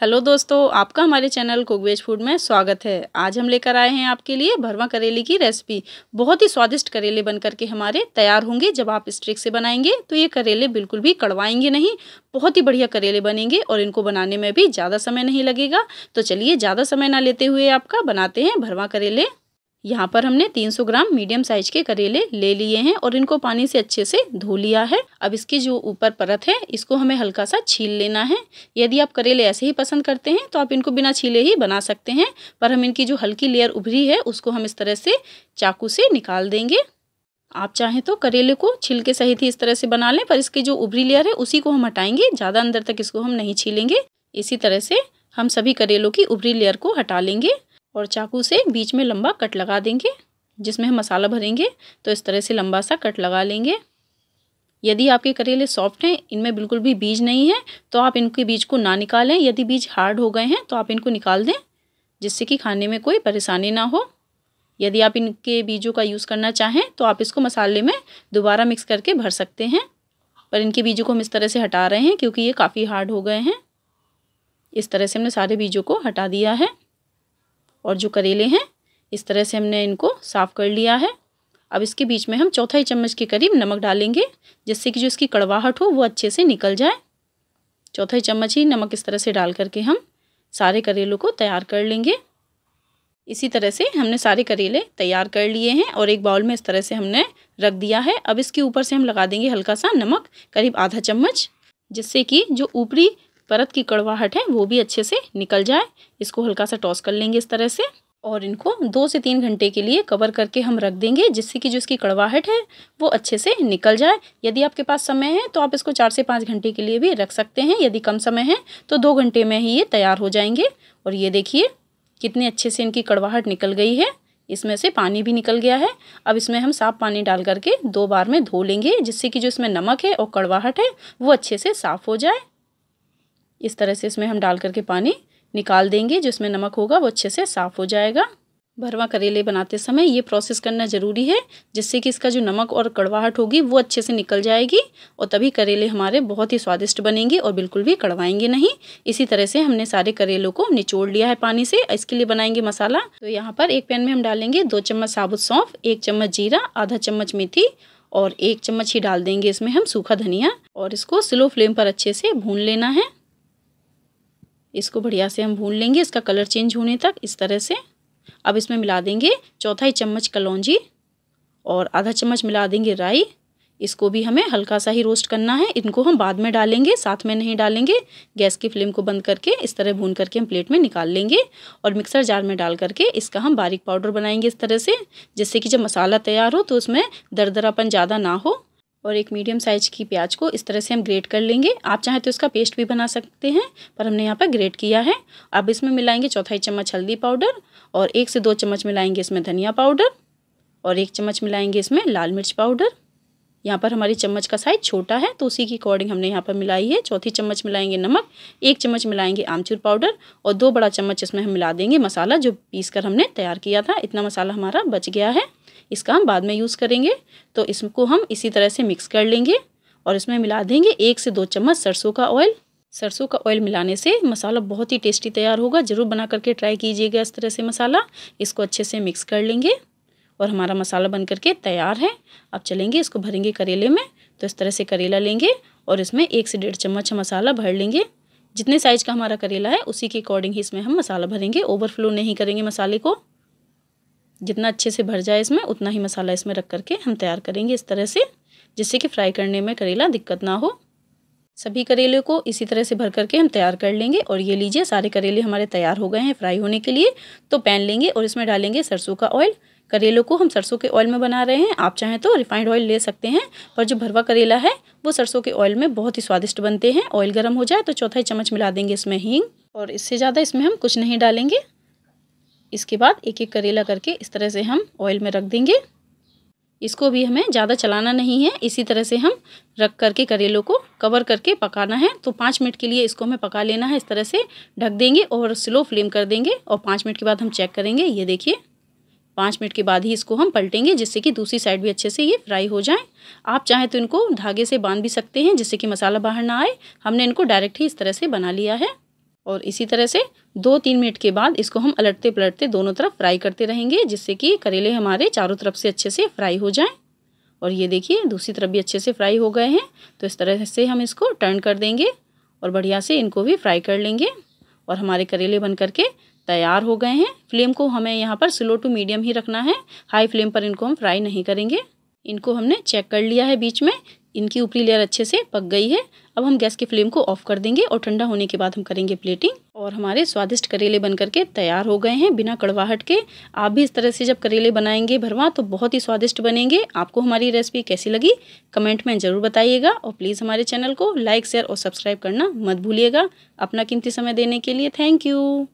Hello दोस्तों, आपका हमारे चैनल कुकवेज फ़ूड में स्वागत है। आज हम लेकर आए हैं आपके लिए भरवा करेले की रेसिपी। बहुत ही स्वादिष्ट करेले बन करके हमारे तैयार होंगे जब आप इस ट्रिक से बनाएँगे तो ये करेले बिल्कुल भी कड़वाएँगे नहीं, बहुत ही बढ़िया करेले बनेंगे और इनको बनाने में भी ज़्यादा समय नहीं लगेगा। तो चलिए ज़्यादा समय ना लेते हुए आपका बनाते हैं भरवा करेले। यहाँ पर हमने 300 ग्राम मीडियम साइज़ के करेले ले लिए हैं और इनको पानी से अच्छे से धो लिया है। अब इसकी जो ऊपर परत है, इसको हमें हल्का सा छील लेना है। यदि आप करेले ऐसे ही पसंद करते हैं तो आप इनको बिना छीले ही बना सकते हैं, पर हम इनकी जो हल्की लेयर उभरी है, उसको हम इस तरह से चाकू से निकाल देंगे। आप चाहें तो करेले को छिलके सहित ही इस तरह से बना लें, पर इसकी जो उभरी लेयर है, उसी को हम हटाएँगे। ज़्यादा अंदर तक इसको हम नहीं छीलेंगे। इसी तरह से हम सभी करेलों की उभरी लेयर को हटा लेंगे। और चाकू से बीच में लंबा कट लगा देंगे, जिसमें हम मसाला भरेंगे तो इस तरह से लंबा सा कट लगा लेंगे। यदि आपके करेले सॉफ्ट हैं, इनमें बिल्कुल भी बीज नहीं है तो आप इनके बीज को ना निकालें। यदि बीज हार्ड हो गए हैं तो आप इनको निकाल दें, जिससे कि खाने में कोई परेशानी ना हो। यदि आप इनके बीजों का यूज़ करना चाहें तो आप इसको मसाले में दोबारा मिक्स करके भर सकते हैं। पर इनके बीजों को हम इस तरह से हटा रहे हैं, क्योंकि ये काफ़ी हार्ड हो गए हैं। इस तरह से हमने सारे बीजों को हटा दिया है। और जो करेले हैं, इस तरह से हमने इनको साफ़ कर लिया है। अब इसके बीच में हम चौथाई चम्मच के करीब नमक डालेंगे, जिससे कि जो इसकी कड़वाहट हो, वो अच्छे से निकल जाए। चौथाई चम्मच ही नमक इस तरह से डाल करके हम सारे करेलों को तैयार कर लेंगे। इसी तरह से हमने सारे करेले तैयार कर लिए हैं और एक बाउल में इस तरह से हमने रख दिया है। अब इसके ऊपर से हम लगा देंगे हल्का सा नमक, करीब आधा चम्मच, जिससे कि जो ऊपरी परत की कड़वाहट है, वो भी अच्छे से निकल जाए। इसको हल्का सा टॉस कर लेंगे इस तरह से और इनको दो से तीन घंटे के लिए कवर करके हम रख देंगे, जिससे कि जो इसकी कड़वाहट है, वो अच्छे से निकल जाए। यदि आपके पास समय है तो आप इसको चार से पाँच घंटे के लिए भी रख सकते हैं। यदि कम समय है तो दो घंटे में ही ये तैयार हो जाएँगे। और ये देखिए, कितने अच्छे से इनकी कड़वाहट निकल गई है। इसमें से पानी भी निकल गया है। अब इसमें हम साफ़ पानी डाल करके दो बार में धो लेंगे, जिससे कि जो इसमें नमक है और कड़वाहट है, वो अच्छे से साफ़ हो जाए। इस तरह से इसमें हम डाल करके पानी निकाल देंगे, जिसमें नमक होगा, वो अच्छे से साफ़ हो जाएगा। भरवा करेले बनाते समय ये प्रोसेस करना ज़रूरी है, जिससे कि इसका जो नमक और कड़वाहट होगी, वो अच्छे से निकल जाएगी, और तभी करेले हमारे बहुत ही स्वादिष्ट बनेंगे और बिल्कुल भी कड़वाएँगे नहीं। इसी तरह से हमने सारे करेलों को निचोड़ लिया है पानी से, इसके लिए बनाएँगे मसाला। तो यहाँ पर एक पैन में हम डालेंगे दो चम्मच साबुत सौंफ, एक चम्मच जीरा, आधा चम्मच मेथी, और एक चम्मच ही डाल देंगे इसमें हम सूखा धनिया। और इसको स्लो फ्लेम पर अच्छे से भून लेना है। इसको बढ़िया से हम भून लेंगे, इसका कलर चेंज होने तक इस तरह से। अब इसमें मिला देंगे चौथाई चम्मच कलौंजी और आधा चम्मच मिला देंगे राई। इसको भी हमें हल्का सा ही रोस्ट करना है। इनको हम बाद में डालेंगे, साथ में नहीं डालेंगे। गैस की फ्लेम को बंद करके इस तरह भून करके हम प्लेट में निकाल लेंगे और मिक्सर जार में डाल करके इसका हम बारीक पाउडर बनाएँगे इस तरह से, जिससे कि जब मसाला तैयार हो तो उसमें दरदरापन ज़्यादा ना हो। और एक मीडियम साइज़ की प्याज को इस तरह से हम ग्रेट कर लेंगे। आप चाहें तो इसका पेस्ट भी बना सकते हैं, पर हमने यहाँ पर ग्रेट किया है। अब इसमें मिलाएँगे चौथाई चम्मच हल्दी पाउडर और एक से दो चम्मच मिलाएँगे इसमें धनिया पाउडर और एक चम्मच मिलाएँगे इसमें लाल मिर्च पाउडर यहाँ पर हमारी चम्मच का साइज़ छोटा है तो उसी के अकॉर्डिंग हमने यहाँ पर मिलाई है। चौथी चम्मच मिलाएँगे नमक, एक चम्मच मिलाएँगे आमचूर पाउडर और दो बड़ा चम्मच इसमें हम मिला देंगे मसाला जो पीस कर हमने तैयार किया था। इतना मसाला हमारा बच गया है। इसका हम बाद में यूज़ करेंगे। तो इसको हम इसी तरह से मिक्स कर लेंगे और इसमें मिला देंगे एक से दो चम्मच सरसों का ऑयल सरसों का ऑयल मिलाने से मसाला बहुत ही टेस्टी तैयार होगा। ज़रूर बना करके ट्राई कीजिएगा इस तरह से मसाला। इसको अच्छे से मिक्स कर लेंगे और हमारा मसाला बन करके तैयार है। अब चलेंगे इसको भरेंगे करेले में। तो इस तरह से करेला लेंगे और इसमें एक से डेढ़ चम्मच मसाला भर लेंगे। जितने साइज़ का हमारा करेला है, उसी के अकॉर्डिंग ही इसमें हम मसाला भरेंगे। ओवरफ्लो नहीं करेंगे मसाले को। जितना अच्छे से भर जाए इसमें, उतना ही मसाला इसमें रख करके हम तैयार करेंगे इस तरह से, जिससे कि फ्राई करने में करेला दिक्कत ना हो। सभी करेले को इसी तरह से भर करके हम तैयार कर लेंगे और ये लीजिए, सारे करेले हमारे तैयार हो गए हैं फ्राई होने के लिए तो पैन लेंगे और इसमें डालेंगे सरसों का ऑयल करेलों को हम सरसों के ऑयल में बना रहे हैं, आप चाहें तो रिफाइंड ऑयल ले सकते हैं, पर जो भरवा करेला है, वो सरसों के ऑयल में बहुत ही स्वादिष्ट बनते हैं। ऑयल गर्म हो जाए तो चौथाई चम्मच मिला देंगे इसमें हींग, और इससे ज़्यादा इसमें हम कुछ नहीं डालेंगे। इसके बाद एक एक करेला करके इस तरह से हम ऑयल में रख देंगे। इसको भी हमें ज़्यादा चलाना नहीं है, इसी तरह से हम रख करके करेलों को कवर करके पकाना है। तो पाँच मिनट के लिए इसको हमें पका लेना है, इस तरह से ढक देंगे और स्लो फ्लेम कर देंगे और पाँच मिनट के बाद हम चेक करेंगे। ये देखिए, पाँच मिनट के बाद ही इसको हम पलटेंगे जिससे कि दूसरी साइड भी अच्छे से ये फ्राई हो जाए। आप चाहें तो इनको धागे से बाँध भी सकते हैं जिससे कि मसाला बाहर ना आए। हमने इनको डायरेक्ट ही इस तरह से बना लिया है। और इसी तरह से दो तीन मिनट के बाद इसको हम अलटते पलटते दोनों तरफ़ फ्राई करते रहेंगे, जिससे कि करेले हमारे चारों तरफ़ से अच्छे से फ्राई हो जाएँ। और ये देखिए, दूसरी तरफ़ भी अच्छे से फ्राई हो गए हैं। तो इस तरह से हम इसको टर्न कर देंगे और बढ़िया से इनको भी फ्राई कर लेंगे। और हमारे करेले बन करके तैयार हो गए हैं। फ्लेम को हमें यहाँ पर स्लो टू मीडियम ही रखना है। हाई फ्लेम पर इनको हम फ्राई नहीं करेंगे। इनको हमने चेक कर लिया है बीच में इनकी ऊपरी लेयर अच्छे से पक गई है। अब हम गैस के फ्लेम को ऑफ़ कर देंगे और ठंडा होने के बाद हम करेंगे प्लेटिंग और हमारे स्वादिष्ट करेले बन करके तैयार हो गए हैं बिना कड़वाहट के। आप भी इस तरह से जब करेले बनाएँगे भरवा तो बहुत ही स्वादिष्ट बनेंगे। आपको हमारी रेसिपी कैसी लगी? कमेंट में ज़रूर बताइएगा। और प्लीज़ हमारे चैनल को लाइक शेयर और सब्सक्राइब करना मत भूलिएगा। अपना कीमती समय देने के लिए थैंक यू